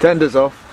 Tender's off.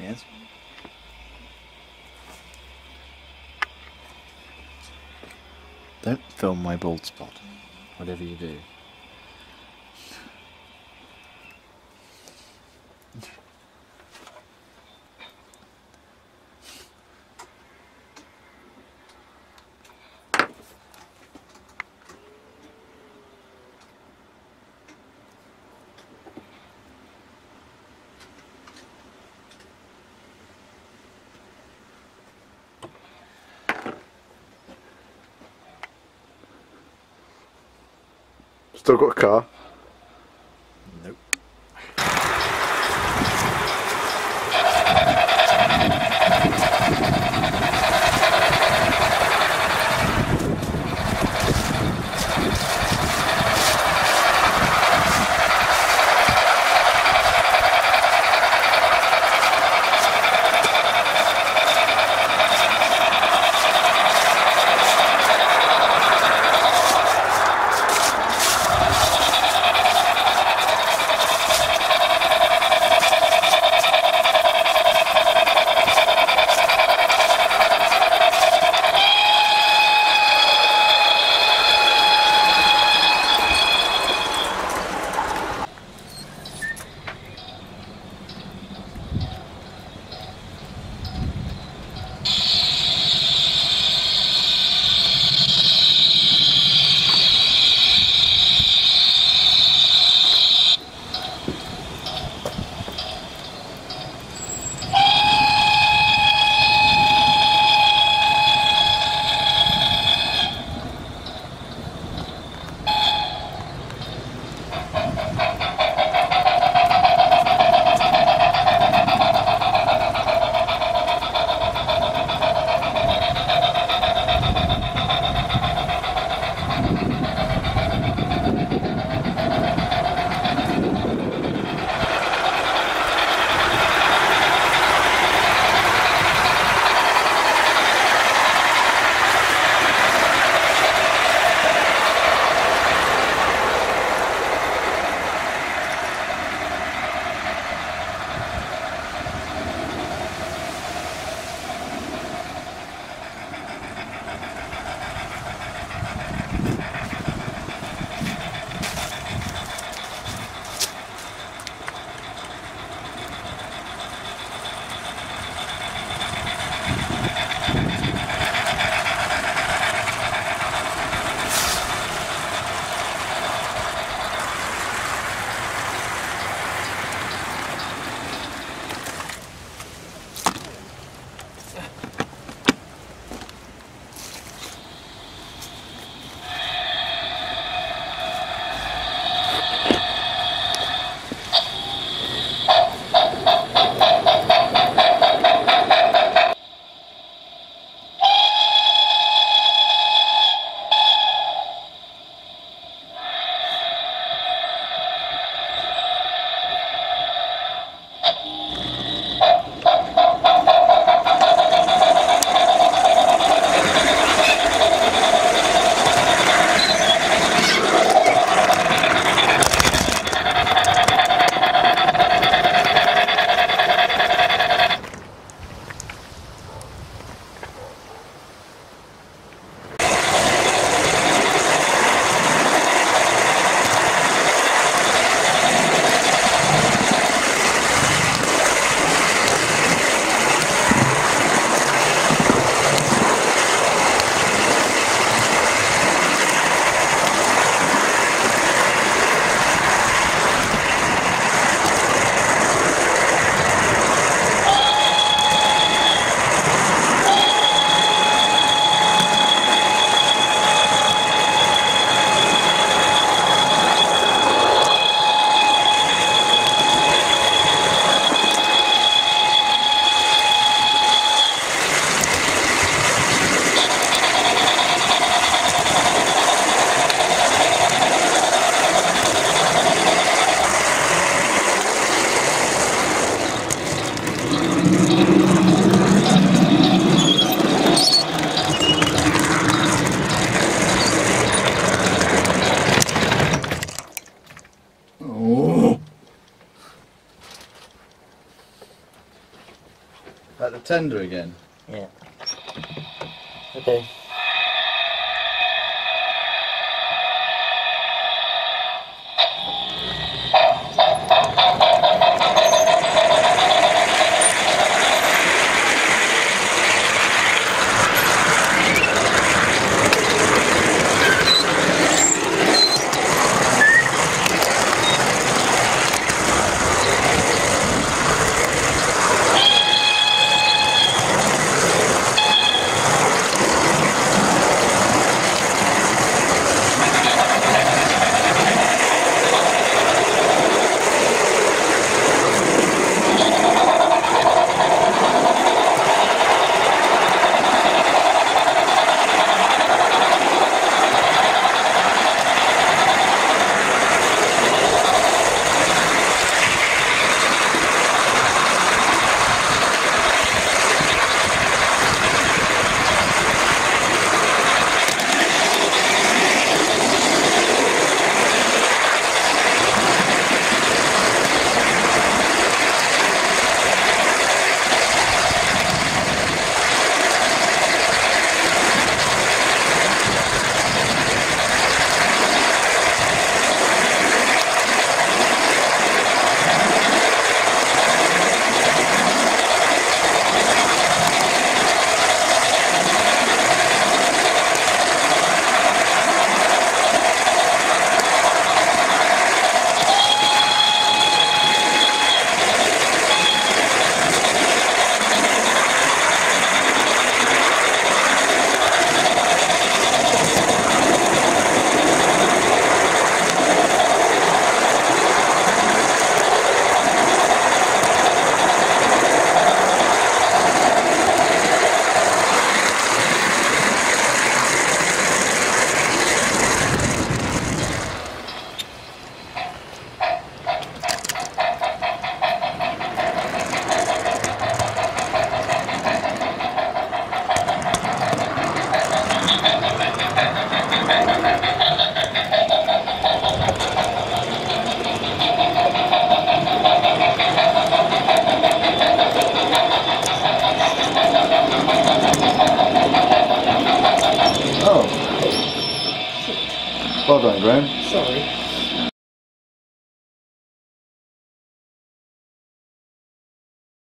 Yes? Don't film my bald spot, whatever you do. Still got a car. Again. Yeah. Okay.